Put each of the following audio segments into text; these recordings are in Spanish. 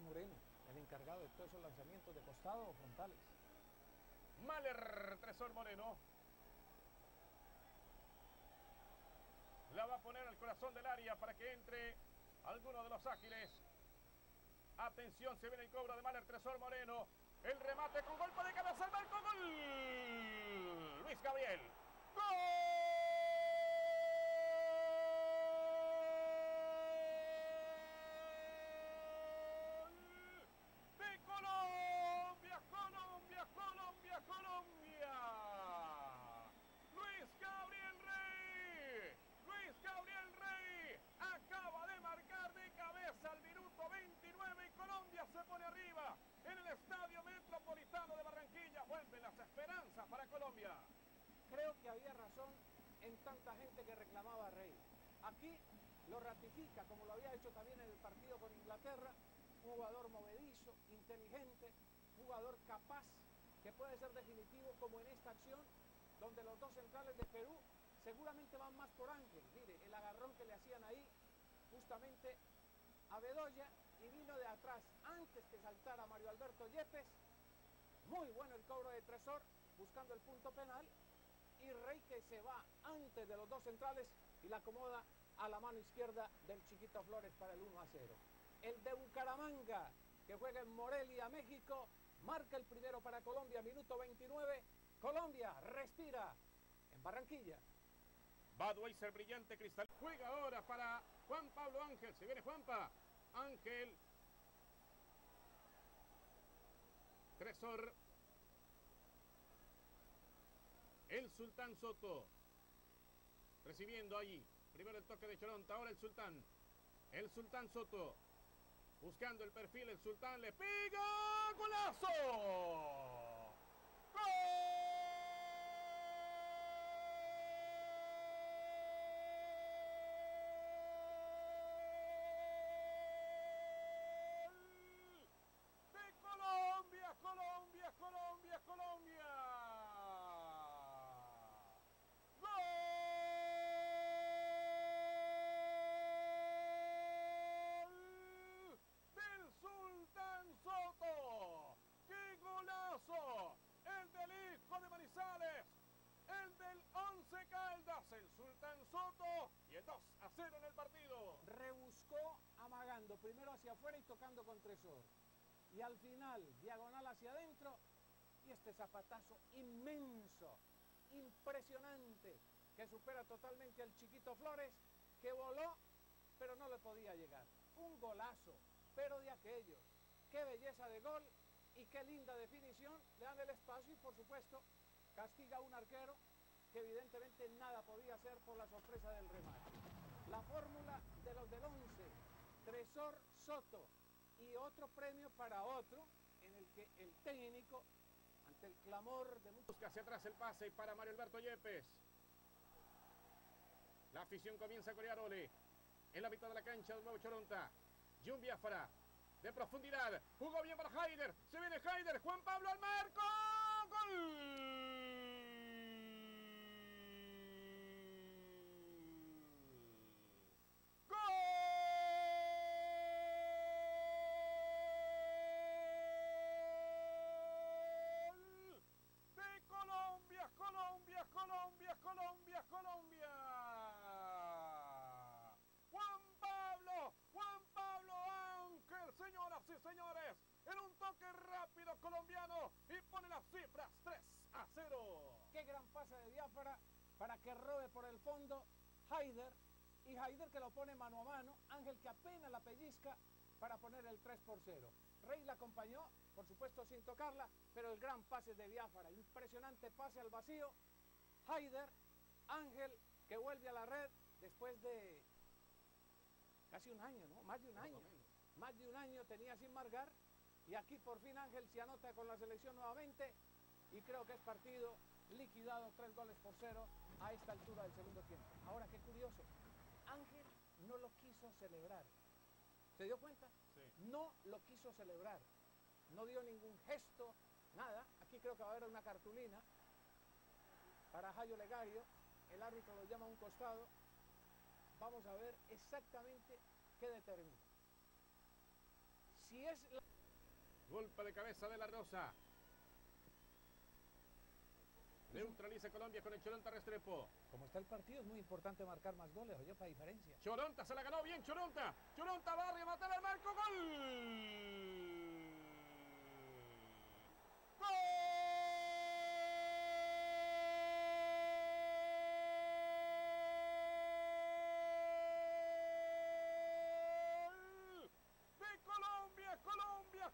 Moreno, el encargado de todos esos lanzamientos de costado o frontales. Maler Tresor Moreno. La va a poner al corazón del área para que entre alguno de los ágiles. Atención, se viene el cobro de Maler Tresor Moreno. El remate con golpe de cabeza al marco. Gol. Luis Gabriel. ¡Gol! de Colombia, Colombia, Colombia, Colombia. Luis Gabriel Rey, Luis Gabriel Rey acaba de marcar de cabeza al minuto 29 y Colombia se pone arriba en el Estadio Metropolitano de Barranquilla. Vuelven las esperanzas para Colombia. Creo que había razón en tanta gente que reclamaba Rey. Aquí lo ratifica, como lo había hecho también en el partido con Inglaterra, jugador movedizo, inteligente, jugador capaz, que puede ser definitivo como en esta acción, donde los dos centrales de Perú seguramente van más por Ángel. Mire, el agarrón que le hacían ahí justamente a Bedoya y vino de atrás antes que saltara Mario Alberto Yepes. Muy bueno el cobro de Tresor, buscando el punto penal. Y Rey que se va antes de los dos centrales y la acomoda a la mano izquierda del Chiquito Flores para el 1 a 0 el de Bucaramanga, que juega en Morelia, México, marca el primero para Colombia, minuto 29. Colombia respira en Barranquilla. Badweiser brillante cristal. Juega ahora para Juan Pablo Ángel. Se viene Juanpa. Ángel. Tresor. El Sultán Soto. Recibiendo allí. Primero el toque de Choronta. Ahora el Sultán. El Sultán Soto. Buscando el perfil, el sultán le pega. ¡Golazo! ¡Gol! De Colombia, Colombia, Colombia, Colombia. ¡Gol! Del Sultán Soto. ¡Qué golazo! El del hijo de Manizales. El del Once Caldas, el Sultán Soto y el 2 a 0 en el partido. Rebuscó amagando, primero hacia afuera y tocando con Tresor. Y al final, diagonal hacia adentro, y este zapatazo inmenso, impresionante, que supera totalmente al chiquito Flores, que voló, pero no le podía llegar. Un golazo, pero de aquellos. Qué belleza de gol y qué linda definición. Le dan el espacio y por supuesto castiga a un arquero que evidentemente nada podía hacer por la sorpresa del remate. La fórmula de los del 11, Tresor Soto y otro premio para otro en el que el técnico, ante el clamor de muchos... Busca hacia atrás el pase para Mario Alberto Yepes. La afición comienza a corear Ole. En la mitad de la cancha de nuevo Choronta. Jun Biafara. De profundidad. Jugó bien para Haider. Se viene Haider. Juan Pablo al marco. ¡Gol! ¡Gol! De Colombia, Colombia, Colombia, Colombia, Colombia. Juan Pablo, Juan Pablo Ángel, señoras y señores, en un toque rápido colombiano y pone las cifras 3 a 0. Qué gran pase de Diáfara para que robe por el fondo Haider y Haider que lo pone mano a mano, Ángel que apenas la pellizca para poner el 3 por 0. Rey la acompañó, por supuesto sin tocarla, pero el gran pase de Diáfara, impresionante pase al vacío. Haider, Ángel que vuelve a la red después de casi un año, ¿no? Más de un año. Más de un año tenía sin marcar y aquí por fin Ángel se anota con la selección nuevamente y creo que es partido liquidado tres goles por cero a esta altura del segundo tiempo. Ahora, qué curioso, Ángel no lo quiso celebrar. ¿Se dio cuenta? Sí. No lo quiso celebrar. No dio ningún gesto, nada. Aquí creo que va a haber una cartulina para Jayo Legario. El árbitro lo llama a un costado. Vamos a ver exactamente qué determina. Si es la... Golpe de cabeza de la Rosa. Neutraliza Colombia con el Choronta Restrepo. Como está el partido, es muy importante marcar más goles, oye, para diferencia. Choronta se la ganó bien, Choronta. Choronta va a rematar al marco. ¡Gol!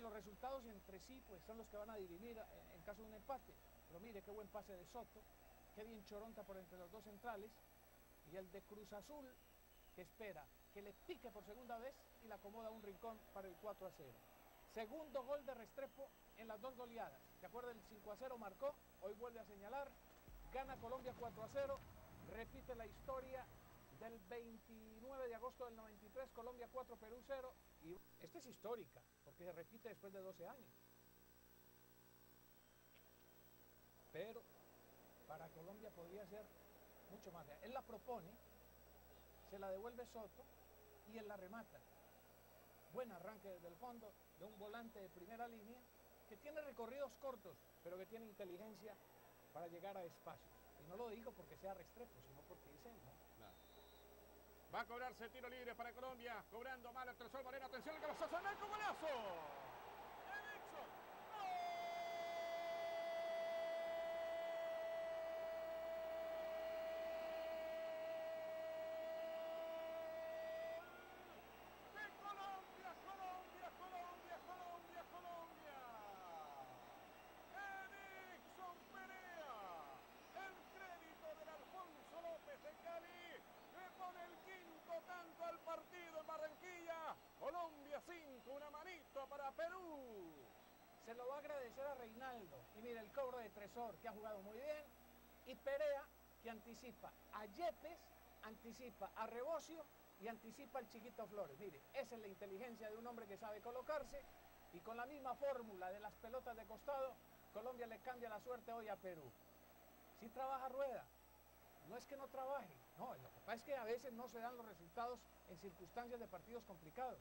Los resultados entre sí pues, son los que van a dividir en caso de un empate. Pero mire qué buen pase de Soto, qué bien Choronta por entre los dos centrales. Y el de Cruz Azul, que espera que le pique por segunda vez y le acomoda un rincón para el 4 a 0. Segundo gol de Restrepo en las dos goleadas. ¿Se acuerda? El 5 a 0 marcó, hoy vuelve a señalar. Gana Colombia 4 a 0. Repite la historia del 29 de agosto del 93, Colombia 4, Perú 0. Y esta es histórica, porque se repite después de 12 años. Pero para Colombia podría ser mucho más. Él la propone, se la devuelve Soto y él la remata. Buen arranque desde el fondo de un volante de primera línea que tiene recorridos cortos, pero que tiene inteligencia para llegar a espacios. Y no lo digo porque sea Restrepo, sino porque dice ¿no? Va a cobrarse tiro libre para Colombia, cobrando mal el Tresor Moreno. Atención, el cabezazo, el golazo. se lo va a agradecer a Reinaldo. Y mire, el cobro de Tresor, que ha jugado muy bien. Y Perea, que anticipa a Yepes, anticipa a Rebocio y anticipa al Chiquito Flores. Mire, esa es la inteligencia de un hombre que sabe colocarse. Y con la misma fórmula de las pelotas de costado, Colombia le cambia la suerte hoy a Perú. Si trabaja Rueda, no es que no trabaje, no, lo que pasa es que a veces no se dan los resultados en circunstancias de partidos complicados.